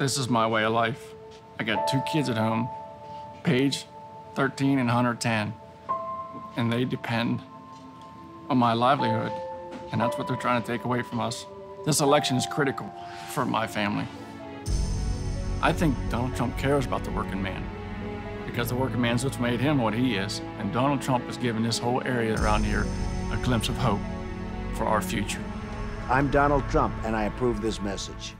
This is my way of life. I got two kids at home, Paige, 13, and Hunter, 10. And they depend on my livelihood. And that's what they're trying to take away from us. This election is critical for my family. I think Donald Trump cares about the working man because the working man's what's made him what he is. And Donald Trump has given this whole area around here a glimpse of hope for our future. I'm Donald Trump, and I approve this message.